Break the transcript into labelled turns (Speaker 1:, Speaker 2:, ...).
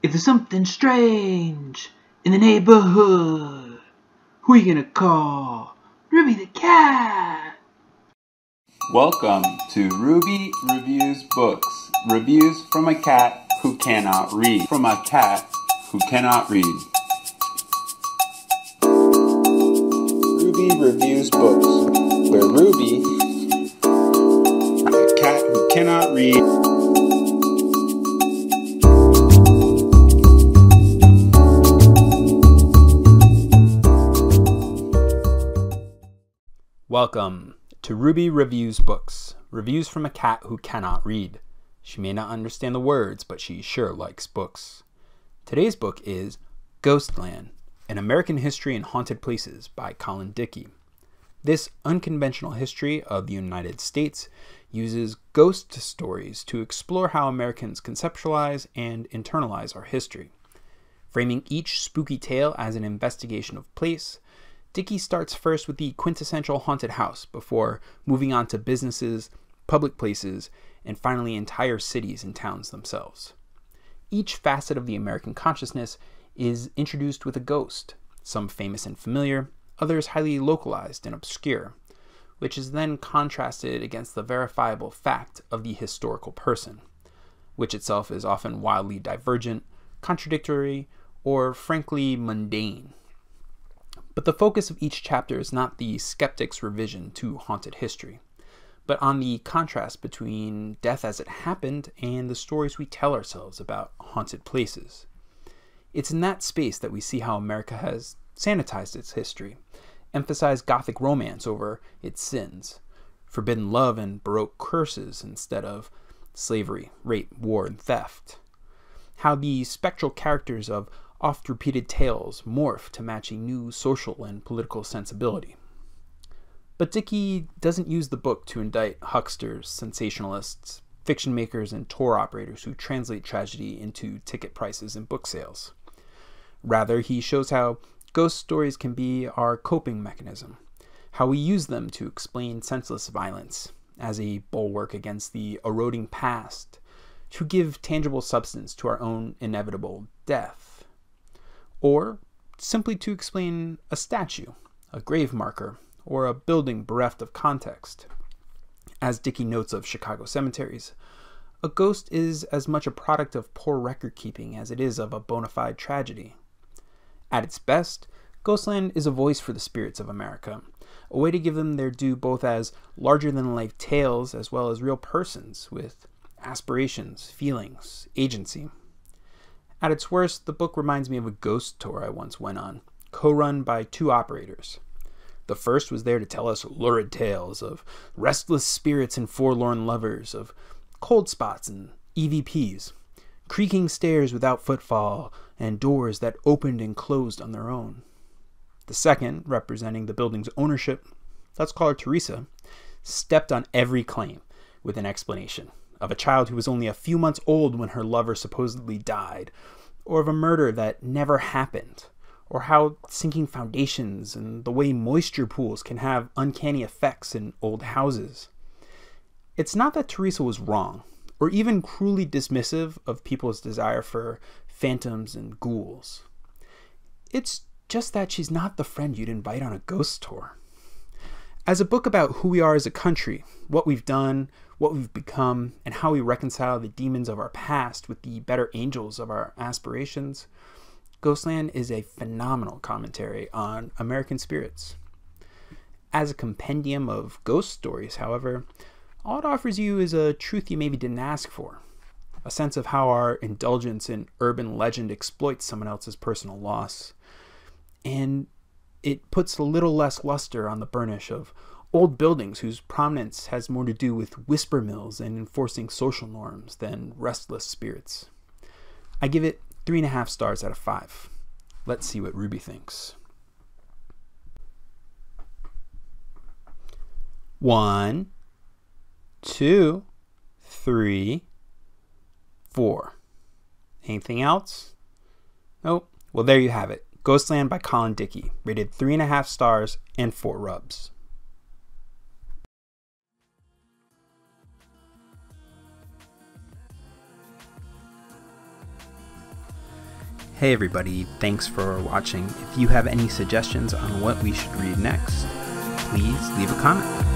Speaker 1: If there's something strange in the neighborhood, who are you gonna call? Ruby the cat!
Speaker 2: Welcome to Ruby Reviews Books. Reviews from a cat who cannot read. From a cat who cannot read. Ruby Reviews Books, where Ruby,
Speaker 3: Welcome to Ruby Reviews Books, reviews from a cat who cannot read. She may not understand the words, but she sure likes books. Today's book is Ghostland An American History in Haunted Places by Colin Dickey. This unconventional history of the United States uses ghost stories to explore how Americans conceptualize and internalize our history. Framing each spooky tale as an investigation of place, Dickey starts first with the quintessential haunted house before moving on to businesses, public places, and finally entire cities and towns themselves. Each facet of the American consciousness is introduced with a ghost, some famous and familiar, others highly localized and obscure, which is then contrasted against the verifiable fact of the historical person, which itself is often wildly divergent, contradictory, or frankly mundane. But the focus of each chapter is not the skeptic's revision to haunted history, but on the contrast between death as it happened and the stories we tell ourselves about haunted places. It's in that space that we see how America has sanitized its history, emphasized Gothic romance over its sins, forbidden love and Baroque curses instead of slavery, rape, war, and theft. How the spectral characters of oft repeated tales morph to match a new social and political sensibility. But Dickey doesn't use the book to indict hucksters, sensationalists, fiction makers, and tour operators who translate tragedy into ticket prices and book sales. Rather, he shows how ghost stories can be our coping mechanism, how we use them to explain senseless violence as a bulwark against the eroding past, to give tangible substance to our own inevitable death, or simply to explain a statue, a grave marker, or a building bereft of context. As Dickey notes of Chicago cemeteries, a ghost is as much a product of poor record keeping as it is of a bona fide tragedy. At its best, Ghostland is a voice for the spirits of America, a way to give them their due both as larger than life tales as well as real persons with aspirations, feelings, agency. At its worst, the book reminds me of a ghost tour I once went on, co run by two operators. The first was there to tell us lurid tales of restless spirits and forlorn lovers, of cold spots and EVPs, creaking stairs without footfall, and doors that opened and closed on their own. The second, representing the building's ownership, let's call her Teresa, stepped on every claim with an explanation of a child who was only a few months old when her lover supposedly died, or of a murder that never happened, or how sinking foundations and the way moisture pools can have uncanny effects in old houses. It's not that Teresa was wrong, or even cruelly dismissive of people's desire for phantoms and ghouls. It's just that she's not the friend you'd invite on a ghost tour. As a book about who we are as a country, what we've done, what we've become, and how we reconcile the demons of our past with the better angels of our aspirations, Ghostland is a phenomenal commentary on American spirits. As a compendium of ghost stories, however, all it offers you is a truth you maybe didn't ask for a sense of how our indulgence in urban legend exploits someone else's personal loss. And it puts a little less luster on the burnish of old buildings whose prominence has more to do with whisper mills and enforcing social norms than restless spirits. I give it three and a half stars out of five. Let's see what Ruby thinks. One, two, three, four. Anything else? Nope. Well, there you have it. Ghostland by Colin Dickey, rated three and a half stars and four rubs. Hey everybody, thanks for watching. If you have any suggestions on what we should read next, please leave a comment.